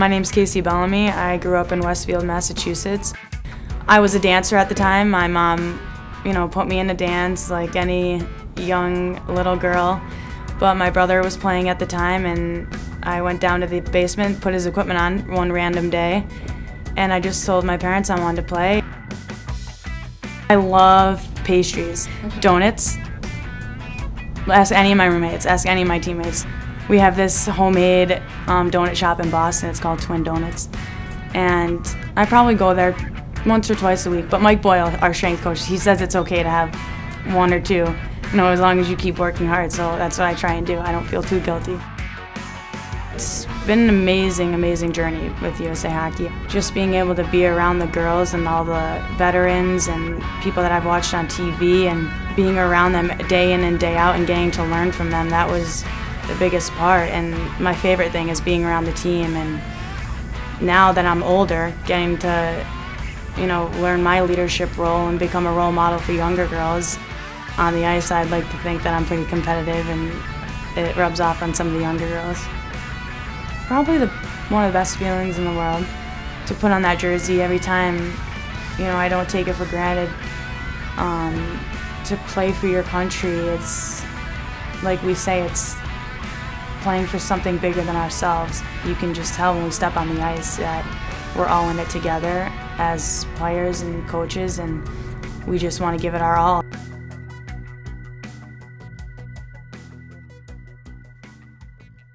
My name's Kacey Bellamy. I grew up in Westfield, Massachusetts. I was a dancer at the time. My mom, you know, put me in a dance like any young little girl. But my brother was playing at the time and I went down to the basement, put his equipment on one random day, and I just told my parents I wanted to play. I love pastries, donuts. Ask any of my roommates, ask any of my teammates. We have this homemade um, donut shop in Boston. It's called Twin Donuts. And I probably go there once or twice a week. But Mike Boyle, our strength coach, he says it's okay to have one or two, you know, as long as you keep working hard. So that's what I try and do. I don't feel too guilty. It's been an amazing, amazing journey with USA Hockey. Just being able to be around the girls and all the veterans and people that I've watched on TV and being around them day in and day out and getting to learn from them, that was the biggest part. And my favorite thing is being around the team. And now that I'm older, getting to, you know, learn my leadership role and become a role model for younger girls on the ice, I'd like to think that I'm pretty competitive and it rubs off on some of the younger girls. Probably the one of the best feelings in the world to put on that jersey every time. You know, I don't take it for granted. Um, to play for your country, it's like we say, it's playing for something bigger than ourselves. You can just tell when we step on the ice that we're all in it together as players and coaches, and we just want to give it our all.